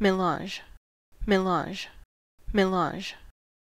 mélange, mélange, mélange.